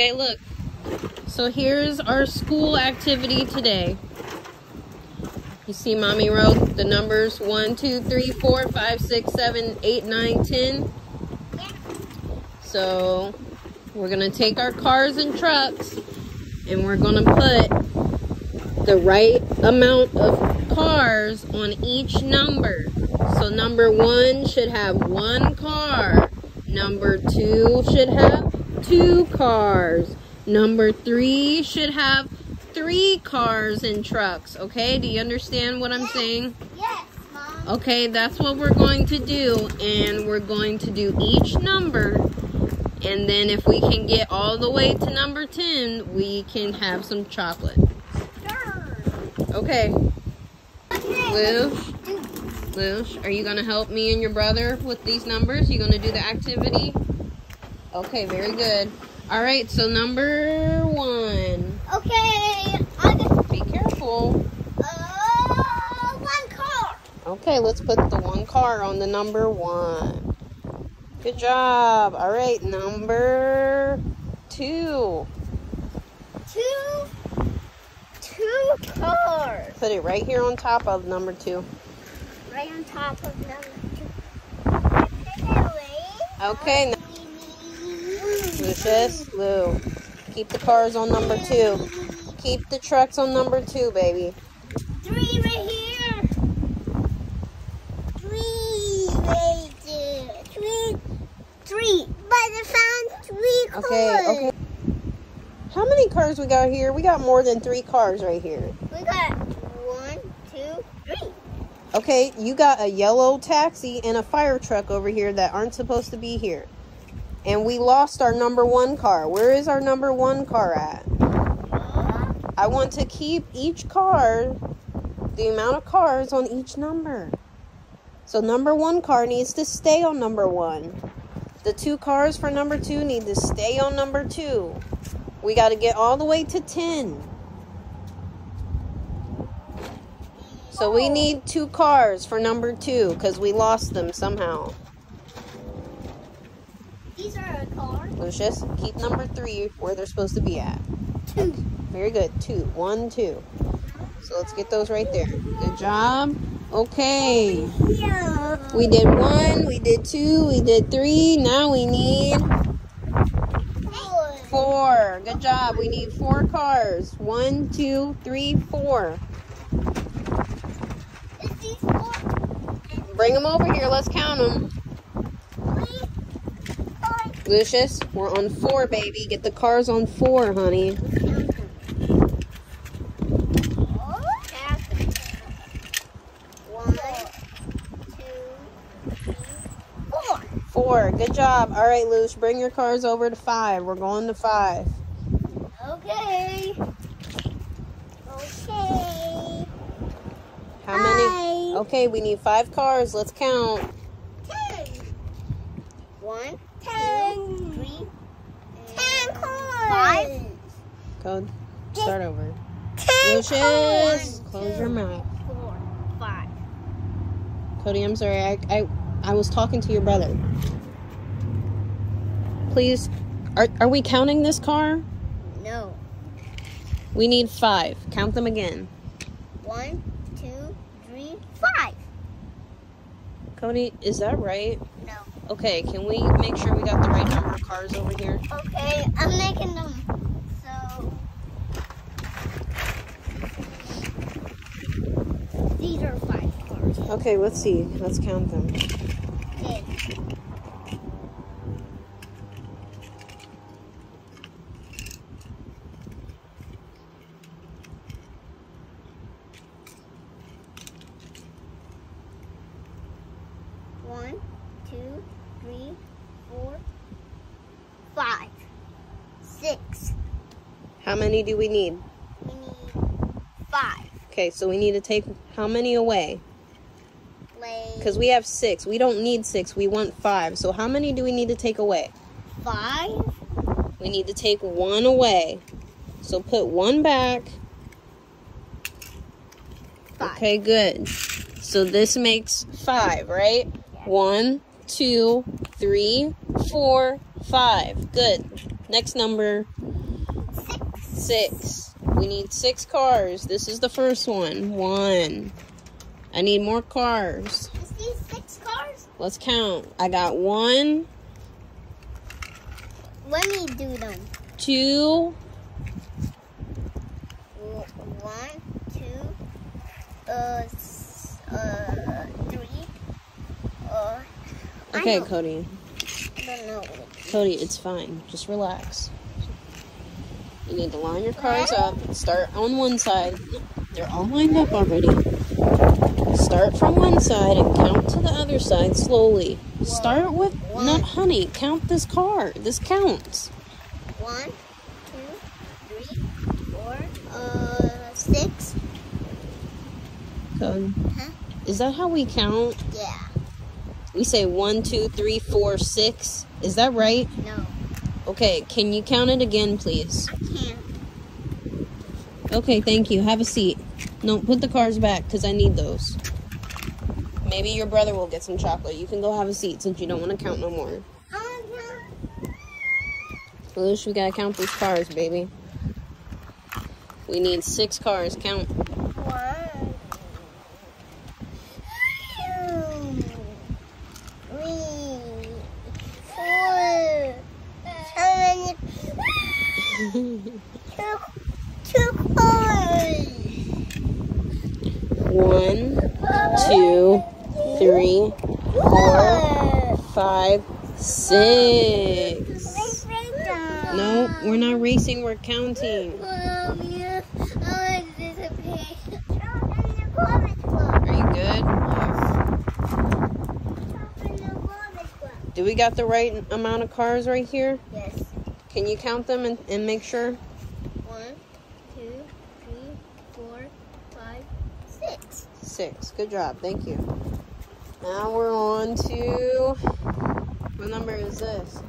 Okay, look. So here's our school activity today. You see mommy wrote the numbers 1, 2, 3, 4, 5, 6, 7, 8, 9, 10. So we're going to take our cars and trucks and we're going to put the right amount of cars on each number. So number one should have one car. Number two should have two cars. Number three should have three cars and trucks. Okay, do you understand what I'm yes. saying? Yes, Mom. Okay, that's what we're going to do. And we're going to do each number. And then if we can get all the way to number 10, we can have some chocolate. Sure. Okay. Lou. Lush, are you going to help me and your brother with these numbers? You going to do the activity? Okay, very good. All right, so number one. Okay. I just, Be careful. uh, one car. Okay, let's put the one car on the number one. Good job. All right, number two. Two. Two cars. Put it right here on top of number two. Right on top of number two. Okay, Lucius, Lou. Keep the cars on number two. Keep the trucks on number two, baby. Three right here. Three right there. Three. Three. But I found three cars. Okay, okay. How many cars we got here? We got more than three cars right here. We got one, two, three. Okay, you got a yellow taxi and a fire truck over here that aren't supposed to be here. And we lost our number one car. Where is our number one car at? I want to keep each car, the amount of cars on each number. So number one car needs to stay on number one. The two cars for number two need to stay on number two. We got to get all the way to 10. So we need two cars for number two because we lost them somehow. These are a car. Lucius, keep number three where they're supposed to be at. Two. Very good. Two. One, two. So let's get those right there. Good job. Okay. We did one, we did two, we did three. Now we need Four. four. Good job. We need four cars. One, two, three, four. Is these four? Bring them over here. Let's count them. Lucius, we're on four, baby. Get the cars on four, honey. One, two, three, four. Four. Good job. All right, Luce, bring your cars over to five. We're going to five. Okay. Okay. How many? Five. Okay, we need five cars. Let's count. Ten. One, ten, three, ten cars. Five. Go. Start over. Lucius, close your mouth. Four, five. Cody, I'm sorry. I, I, I was talking to your brother. Please, are, are we counting this car? No. We need five. Count them again. One, two, three, five. Cody, is that right? No. Okay, can we make sure we got the right number of cars over here? Okay, I'm making them. So these are five cars. Okay, let's see. Let's count them. Okay. One, two, three, four, five, six. How many do we need? We need five. Okay, so we need to take how many away? Because we have six. We don't need six. We want five. So how many do we need to take away? five. We need to take one away. So put one back. Five. Okay, good. So this makes five, right? One, two, three, four, five. Good. Next number. Six. Six. We need six cars. This is the first one. One. I need more cars. These six cars? Let's count. I got one, Let me do them. two, One, two, uh, uh, three. Uh, Okay, Cody. I don't know. Cody, it's fine. Just relax. You need to line your cars up. Start on one side. They're all lined up already. Start from one side and count to the other side slowly. Start with One. not honey. Count this car. This counts. One, two, three, four, uh, six. Cody. Huh? Is that how we count? Yeah. We say one, two, three, four, six. Is that right? No. Okay, can you count it again, please? Can't. Okay, thank you. Have a seat. No, put the cars back because I need those. Maybe your brother will get some chocolate. You can go have a seat since you don't want to count no more. Lelouch, we gotta count these cars, baby. We need six cars. Count. One, two, three, four. How many? Two, two cars. One, two, three, four, five, six. No, we're not racing. We're counting. Yeah, I disappear. Open the garbage club. Are you good? Open the garbage club. Do we got the right amount of cars right here? Yes. Can you count them and, and make sure? One, two, three, four, five, six. Six. Good job. Thank you. Now we're on to. What number is this?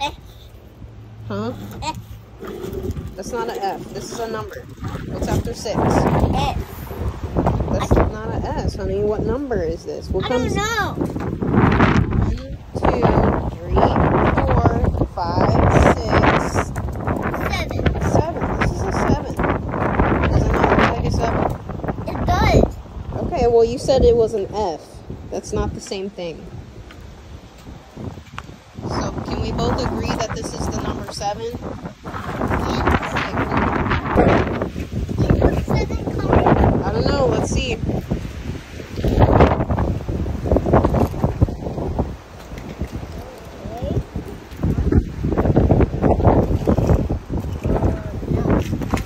F. Huh? F. That's not an F. This is a number. What's after six? F. That's not an S, honey. What number is this? What I don't comes? know. One, two, three, four, five, six, Seven. seven. This is a seven. Does it not look like a seven? It does. Okay, well, you said it was an F. That's not the same thing. So, can we both agree that this is the number seven? I don't know. Let's see.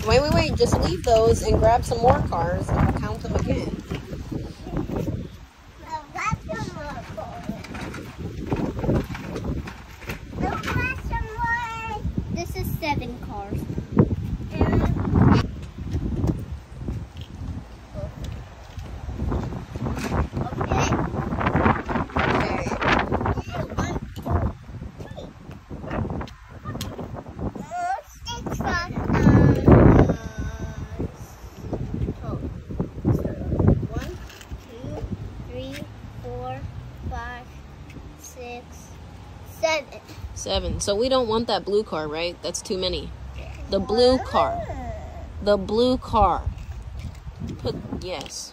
Wait, wait, wait. Just leave those and grab some more cars and we'll count them again. Now that's some more cars. Now that's some more. This is seven cars. Okay. Okay. One, two, three. More six cars. Uh, oh. One, two, three, four, five, six, seven. So we don't want that blue car, right? That's too many. The blue car. The blue car. Put yes.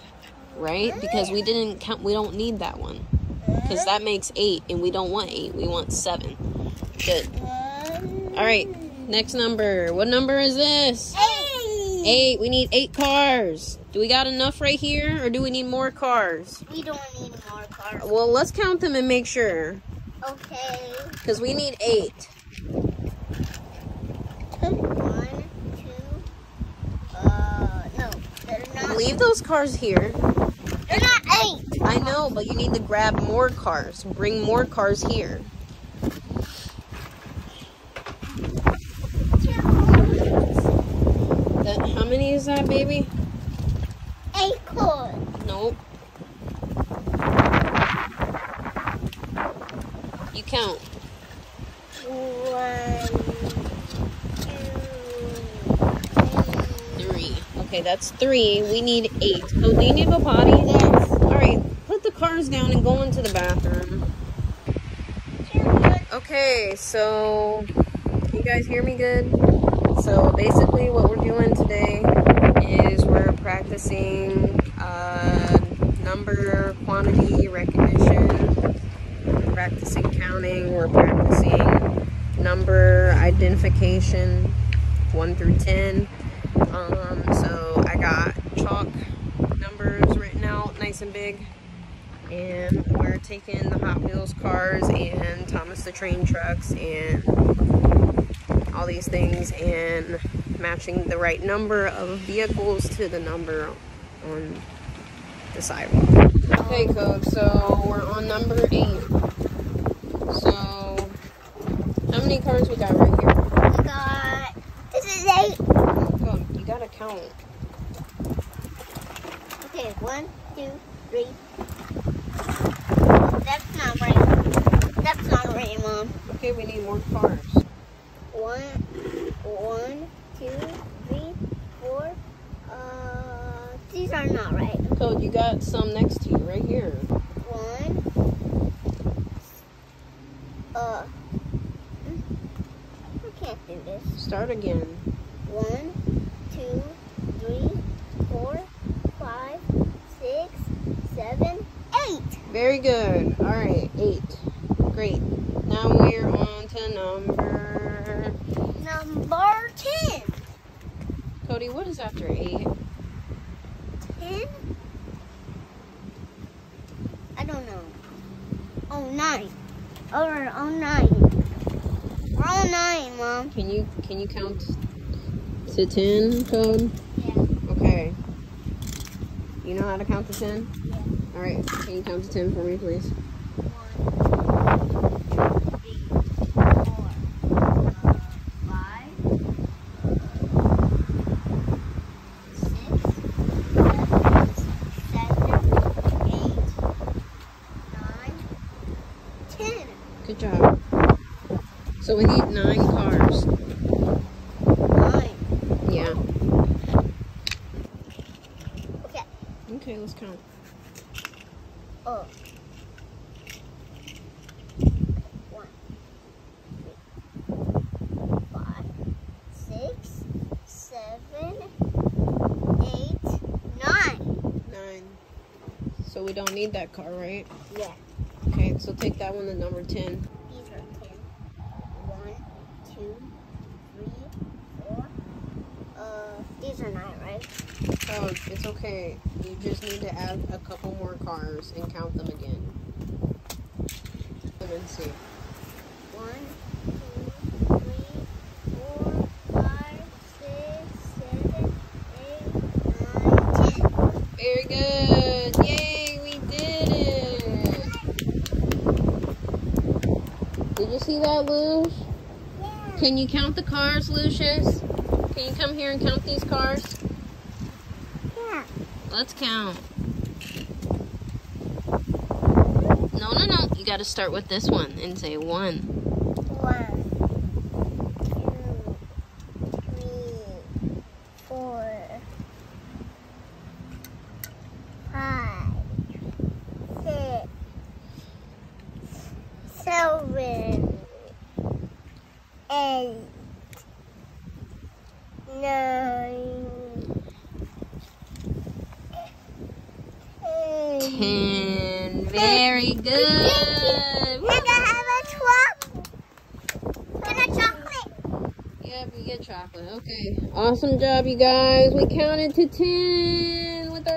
Right? Because we didn't count we don't need that one. Because that makes eight and we don't want eight. We want seven. Good. Alright. Next number. What number is this? Eight. Eight. We need eight cars. Do we got enough right here or do we need more cars? We don't need more cars. Well, let's count them and make sure. Okay. Because we need eight. One, two. Uh, no, they're not. Leave those cars here. They're not eight. I know, but you need to grab more cars. Bring more cars here. That how many is that, baby? Eight cars. Nope. You count. One, two, Three. Okay, that's three. We need eight. Oh, do you need a potty? Yes. All right, put the cars down and go into the bathroom. Okay, so you guys hear me good? So basically, what we're doing today is we're practicing uh, number quantity recognition, we're practicing counting, we're practicing number identification 1 through 10. Um, so I got chalk numbers written out nice and big. And we're taking the Hot Wheels cars and Thomas the Train trucks and all these things and matching the right number of vehicles to the number on the sidewalk. Okay, Code, so we're on number eight. So, how many cars we got right here? We got. This is eight. Code, you gotta count. Okay, one, two, three. That's not right. That's not right, Mom. Okay, we need more cars. One, one, two, three, four. Uh, these are not right. Code, you got some next to you right here. One. Uh. mm, I can't do this. Start again. One, two, three, four, five, six, seven, eight. Very good. All right, eight. Great. Now we're on to number. Number ten. Cody, what is after eight? Ten? I don't know. Oh, nine. Oh, we're on. We're on nine, Mom. Can you can you count to ten, Code? Yeah. Okay. You know how to count to ten? Yeah. All right. Can you count to ten for me, please? So we need nine cars. Nine? Yeah. Okay. Okay, let's count. Oh. So we don't need that car, right? Yeah. Okay, so take that one to number 10. Oh, it's okay. You just need to add a couple more cars and count them again. And then see. One, two, three, four, five, six, seven, eight, nine, ten. Very good. Yay, we did it. Did you see that, Luge? Yeah. Can you count the cars, Lucius? Can you come here and count these cars? Let's count. No, no, no. You got to start with this one and say one. One, two, three, four, five, six, seven, eight, nine, ten. Ten. Very good. Can I have a chocolate? Can I chocolate? Yep, you get chocolate. Okay. Awesome job, you guys. We counted to 10 with our